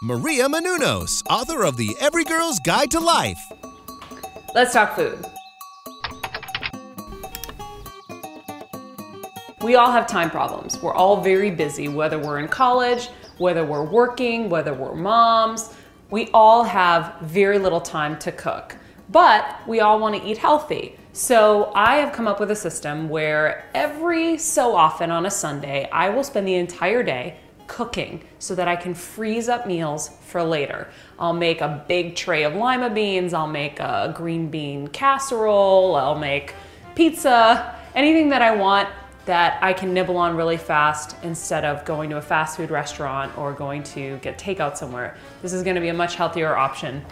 Maria Menounos, author of The Every Girl's Guide to Life. Let's talk food. We all have time problems. We're all very busy, whether we're in college, whether we're working, whether we're moms. We all have very little time to cook, but we all want to eat healthy. So I have come up with a system where every so often on a Sunday, I will spend the entire day cooking so that I can freeze up meals for later. I'll make a big tray of lima beans, I'll make a green bean casserole, I'll make pizza, anything that I want that I can nibble on really fast instead of going to a fast food restaurant or going to get takeout somewhere. This is gonna be a much healthier option.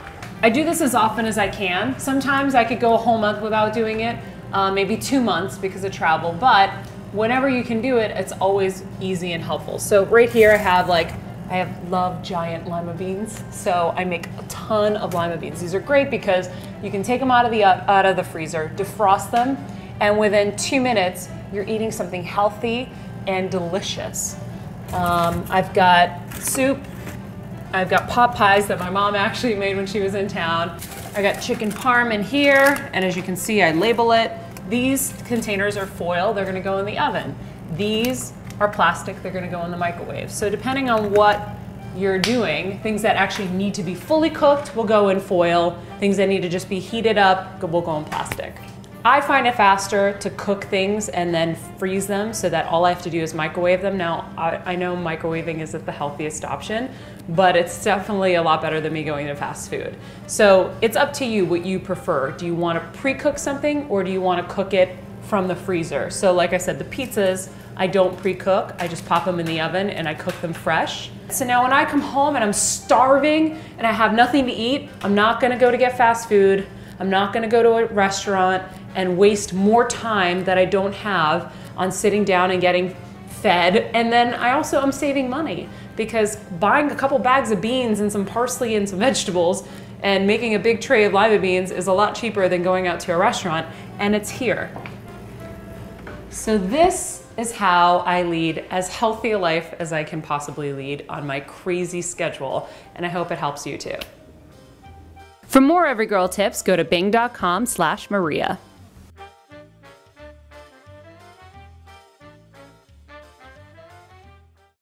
I do this as often as I can. Sometimes I could go a whole month without doing it, uh, maybe two months because of travel, but whenever you can do it, it's always easy and helpful. So right here I have like, I have love giant lima beans. So I make a ton of lima beans. These are great because you can take them out of the, out of the freezer, defrost them, and within two minutes, you're eating something healthy and delicious. Um, I've got soup, I've got pot pies that my mom actually made when she was in town. I got chicken parm in here, and as you can see, I label it. These containers are foil, they're gonna go in the oven. These are plastic, they're gonna go in the microwave. So depending on what you're doing, things that actually need to be fully cooked will go in foil, things that need to just be heated up will go in plastic. I find it faster to cook things and then freeze them so that all I have to do is microwave them. Now, I, I, know microwaving isn't the healthiest option, but it's definitely a lot better than me going to fast food. So it's up to you what you prefer. Do you want to pre-cook something or do you want to cook it from the freezer? So like I said, the pizzas, I don't pre-cook. I just pop them in the oven and I cook them fresh. So now when I come home and I'm starving and I have nothing to eat, I'm not gonna go to get fast food. I'm not gonna go to a restaurant and waste more time that I don't have on sitting down and getting fed. And then I also am saving money because buying a couple bags of beans and some parsley and some vegetables and making a big tray of lima beans is a lot cheaper than going out to a restaurant and it's here. So this is how I lead as healthy a life as I can possibly lead on my crazy schedule and I hope it helps you too. For more Every Girl tips, go to bing.com slash Maria.